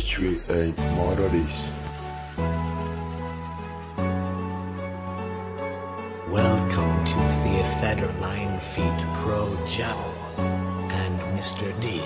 située a Morolis. Welcome to the Theophaderline Feet Pro Joe and Mr. D.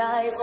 ได้โอ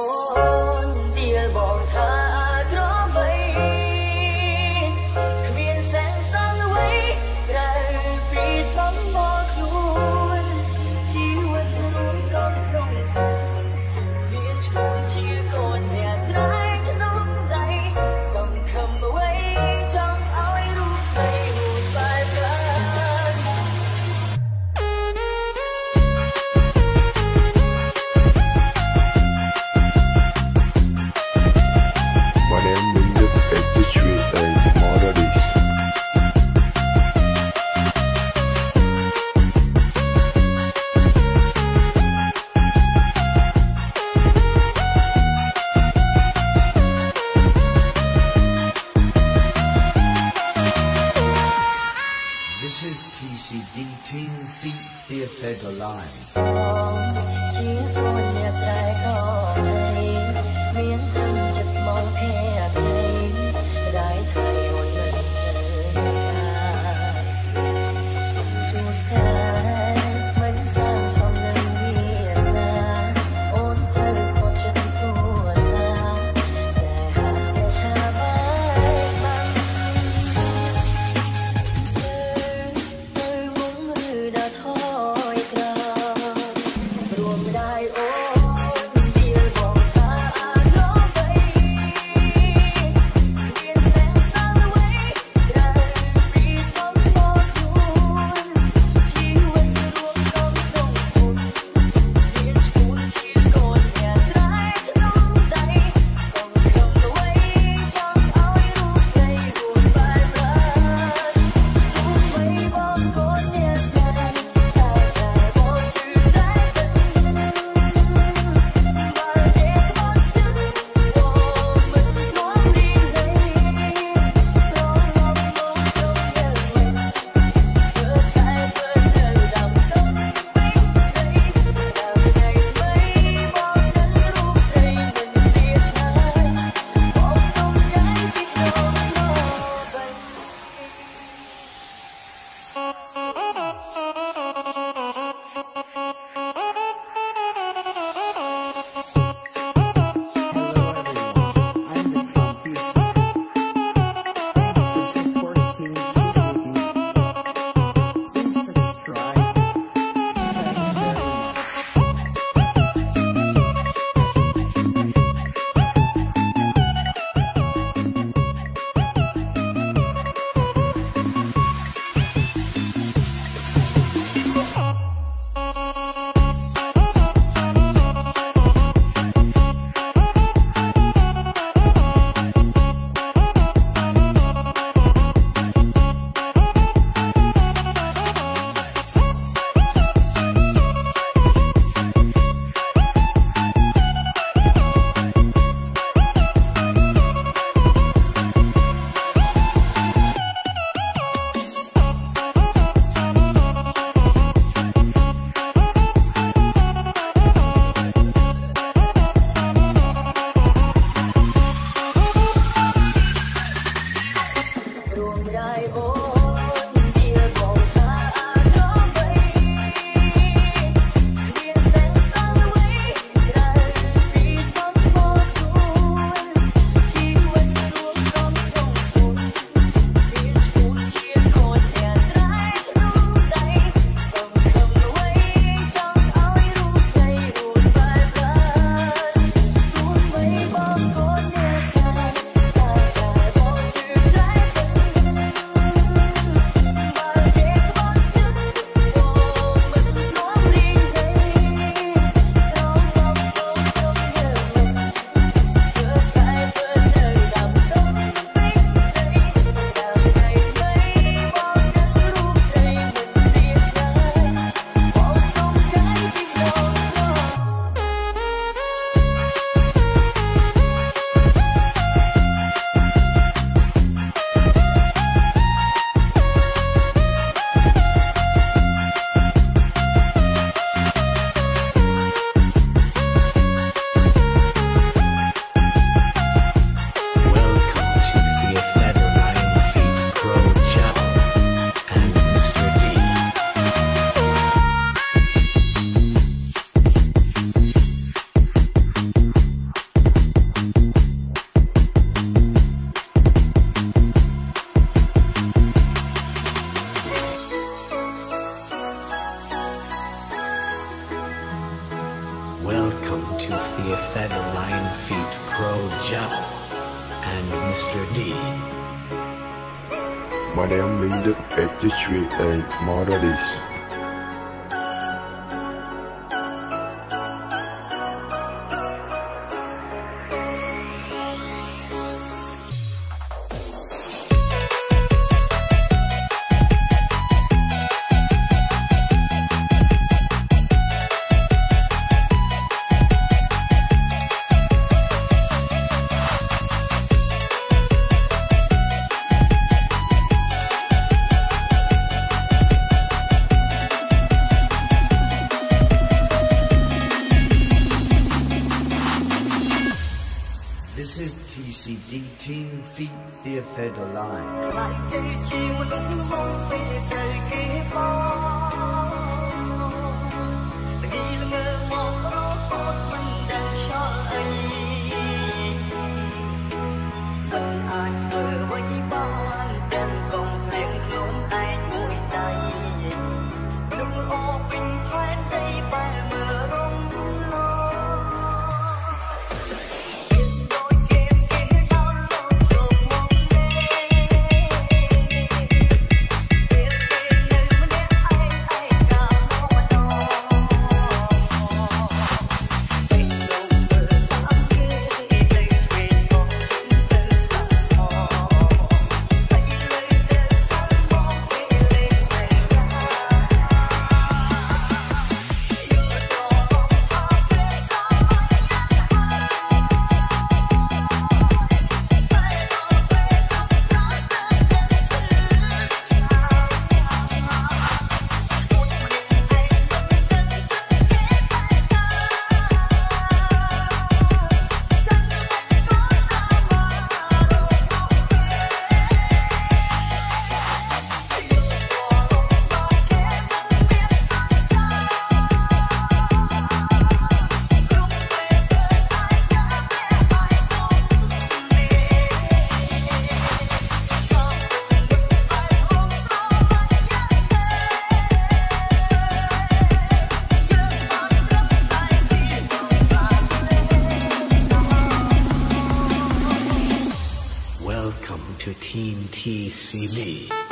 TCD.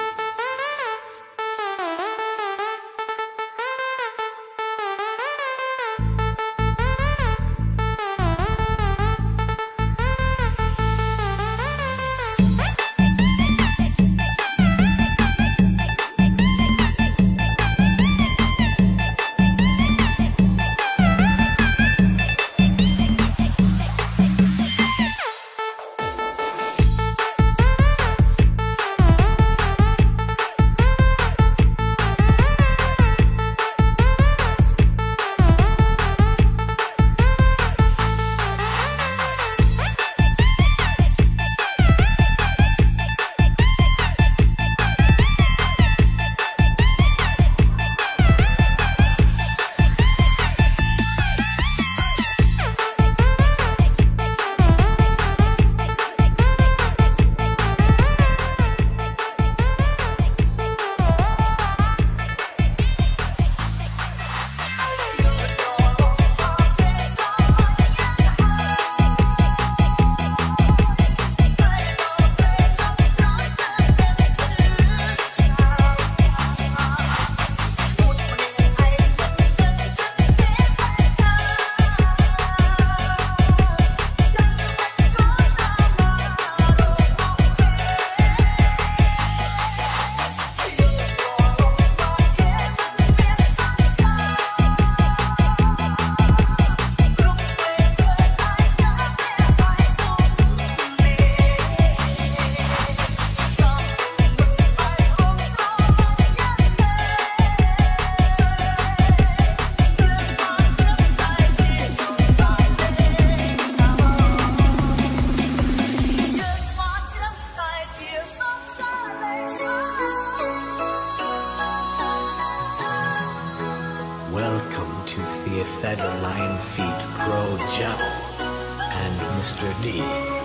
Mr. D.